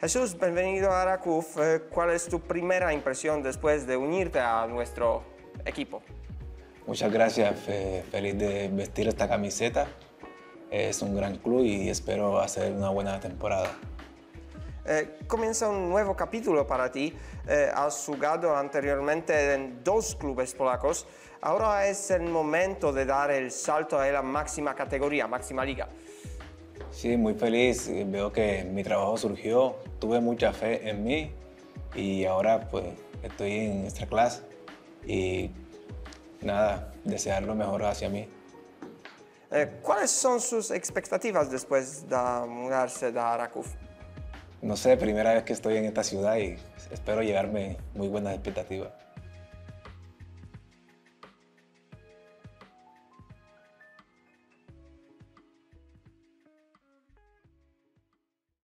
Jesús, bienvenido a Aracuf. Eh, ¿Cuál es tu primera impresión después de unirte a nuestro equipo? Muchas gracias, fe- feliz de vestir esta camiseta. Es un gran club y espero hacer una buena temporada. Eh, comienza un nuevo capítulo para ti. Eh, has jugado anteriormente en dos clubes polacos. Ahora es el momento de dar el salto a la máxima categoría, máxima liga. Sí, muy feliz. Veo que mi trabajo surgió, tuve mucha fe en mí y ahora pues estoy en esta clase y nada, desear lo mejor hacia mí. Eh, ¿Cuáles son sus expectativas después de mudarse de Aracuf? No sé, primera vez que estoy en esta ciudad y espero llegarme muy buenas expectativas.